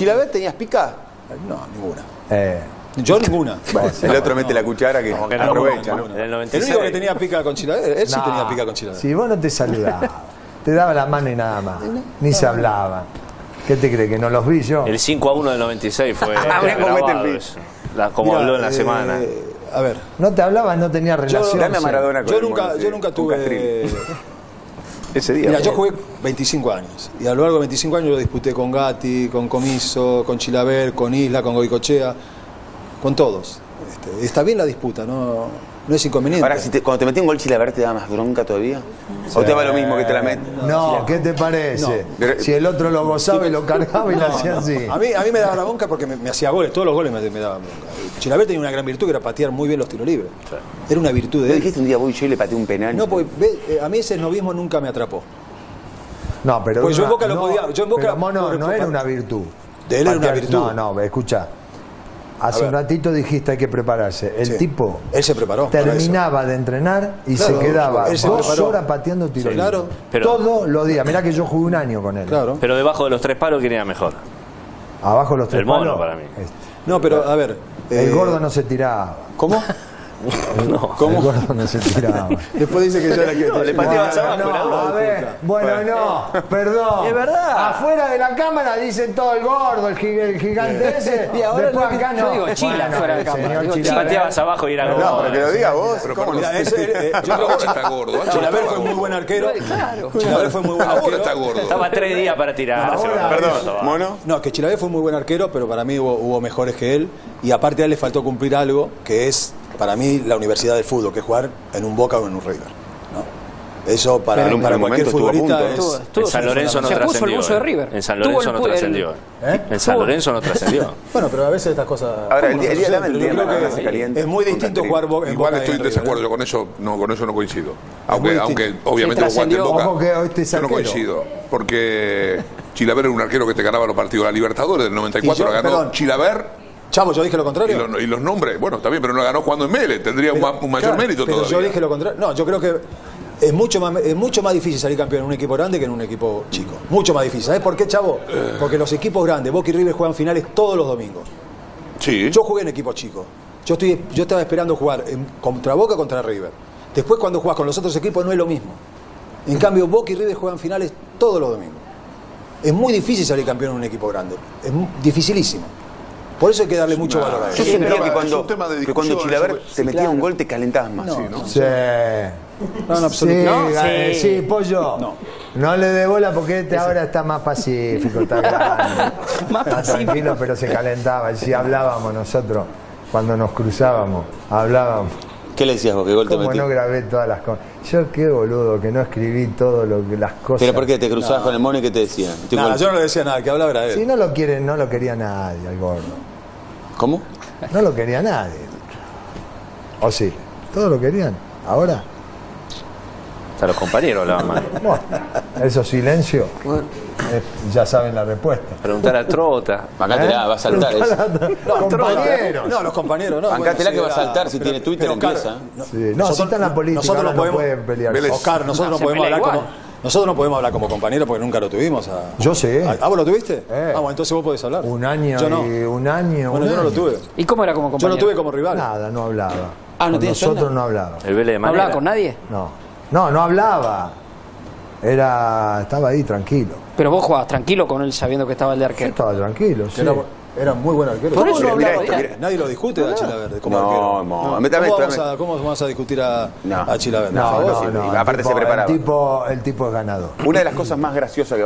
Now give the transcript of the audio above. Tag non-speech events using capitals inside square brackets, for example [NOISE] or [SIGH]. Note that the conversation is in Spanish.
¿Chilaver tenías pica? No, ninguna. Eh, Yo ninguna. [LAUGHS] El otro mete la cuchara que, que no, aprovecha. no, ¿no? En el El 96. único que tenía pica con Chilaver, él sí no, tenía pica con Chilaver. Si vos no te saludabas, te daba la mano y nada más. Ni se hablaba. ¿Qué te crees? ¿Que no los vi yo? El 5 a 1 del 96 fue Ah, mirá cómo mete el grabado eso. La- como habló en la eh, semana. A ver, No te hablabas, no tenía relación. Dame a Maradona con yo el nunca, yo nunca tuve. [LAUGHS] Ese día. Mira, yo jugué 25 años y a lo largo de 25 años lo disputé con Gatti, con Comiso, con Chilaver, con Isla, con Goicochea, con todos. Este, está bien la disputa, no, no es inconveniente. Ahora, si te- cuando te metí un gol Chilaver, ¿te da más bronca todavía? ¿O te va lo mismo que te la mete? No, ¿qué te parece? No. Si el otro lo gozaba y lo cargaba y lo hacía así. A mí, a mí me daba la bronca porque me, me hacía goles, todos los goles me, me daban bronca. Chilaver tenía una gran virtud que era patear muy bien los tiros libres. Era una virtud ¿Te de él. dijiste un día voy yo y le pateé un penal? No, porque ve, eh, a mí ese novismo nunca me atrapó. No, pero. Pues yo en Boca lo podía- yo en Boca- pero, mono, por- no por- era una virtud. De él era una virtud. No, no, escucha. Hace un ratito dijiste hay que prepararse. El Sí. tipo Él se preparó terminaba de entrenar y Claro, se quedaba él se dos preparó. horas pateando tiro Sí, claro. Pero- Todos los días. Mirá que yo jugué un año con él. Claro. Pero debajo de los tres palos, ¿quién era mejor? Abajo los tres El mono palos, para mí. este, No, pero a ver. El eh, gordo no se tiraba. ¿Cómo? [LAUGHS] [LAUGHS] No. El gordo no se tiraba. Después dice que yo la quiero. le pateabas abajo, no, ¿no? a ver, bueno, no, perdón. Es verdad. Afuera de la cámara dicen todo el gordo, el, gi- el gigante ese. Y ahora Después acá yo no. digo Chila Bueno, fuera de el cámara, señor digo Si Chilaver. pateabas abajo y era No, gol. pero que lo diga vos. Pero ¿Cómo no? Mira, ese, eh, yo creo que está gordo. antes Chilaver fue muy gordo. buen arquero. Claro. Chilaver fue muy buen Ahora arquero. está gordo. Estaba tres días para tirar. Perdón, mono. No, que Chilaver fue muy buen arquero, pero para mí hubo, hubo mejores que él. Y aparte a él le faltó cumplir algo que es, para mí, la universidad del fútbol, que es jugar en un Boca o en un River. ¿no? Eso para, Pero para momento cualquier futbolista punto, es... Estuvo- estuvo- En San Lorenzo no Se puso el trascendió. de eh. River. En San Tuvo Lorenzo no trascendió. ¿Eh? En San Lorenzo no trascendió. [LAUGHS] Bueno, pero a veces estas cosas... Ahora, el día- el el creo que se. Es muy distinto jugar Bo- en Igual Boca y estoy en River, desacuerdo, ¿eh? yo con eso no, con eso no coincido. Aunque, obviamente guantes en boca. Yo no coincido. Porque Chilaver era un arquero que te ganaba los partidos de la Libertadores del 94, Y yo- lo ganó perdón. Chilaver Chavo, yo dije lo y, contrario. lo- y los nombres, bueno, está bien, pero no ganó jugando en Vélez, tendría un, ma- un mayor Claro, mérito pero todavía. yo dije lo contrario. No, yo creo que es mucho, más, es mucho más difícil salir campeón en un equipo grande que en un equipo chico. Mucho más difícil. ¿Sabes por qué, Chavo? Porque los equipos grandes, Boca y River juegan finales todos los domingos. Sí. Yo jugué en equipo chico. Yo, estoy, yo estaba esperando jugar en- contra Boca contra River. Después cuando jugás con los otros equipos no es lo mismo. En cambio, Boca y River juegan finales todos los domingos. Es muy difícil salir campeón en un equipo grande. Es dificilísimo. Por eso hay que darle mucho valor a Yo eso. Sí, sentía que es cuando, que cuando Chilaver te metía un gol te calentabas más. Sí, ¿no? Sí. No, en Sí, absoluto. eh, Sí. sí, pollo. No. No. le dé bola porque este ahora está más pacífico, está grande. [LAUGHS] Más está pacífico. tranquilo, pero se calentaba. Y si hablábamos nosotros, cuando nos cruzábamos, hablábamos. ¿Qué le decías vos? ¿Qué gol te ¿Cómo metí? no grabé todas las cosas? Yo qué boludo, que no escribí todo lo que las cosas. ¿Pero por qué te cruzabas con el mono y qué te decían? Nada, yo no le decía nada, que hablaba era él. Si no lo quieren, no lo quería nadie, al gordo. ¿Cómo? No lo quería nadie. ¿O sí? ¿Todos lo querían? ¿Ahora? Hasta los compañeros hablaban mal. [LAUGHS] Bueno, esos silencios, eh, ya saben la respuesta. Preguntar a Trota. Bancátela, va a saltar. eso. Compañeros. No, los compañeros, no. Bancátela bueno, que va a saltar, si pero- tiene Twitter pero, Oscar, empieza. no- Sí, no, si está en la política, nosotros no no podemos pueden pelear. Oscar, nosotros No, no, podemos hablar igual. como nosotros no podemos hablar como compañeros porque nunca lo tuvimos. a- Yo sé. Ah, ¿vos lo tuviste? Eh. Ah, bueno, entonces vos podés hablar. Un año Yo no. y un año. Bueno, un yo no lo tuve. ¿Y cómo era como Yo compañero? lo tuve como rival. Nada, no hablaba. Ah, ¿no Con tenías nosotros no hablaba. El Vélez de ¿No hablaba con nadie? No. No, no hablaba. Era, estaba ahí tranquilo. Pero vos jugabas tranquilo con él sabiendo que estaba el de Yo arquero. estaba tranquilo, sí. Era muy buen arquero. ¿Cómo eso no mira esto, mira. Nadie lo discute a Chilaverde como No, métame ¿Cómo, vamos a, ¿Cómo vamos a discutir a, No. a Chilaverde? No, no, no. el aparte se preparaba. El tipo, el tipo es ganador. Una de las cosas más graciosas que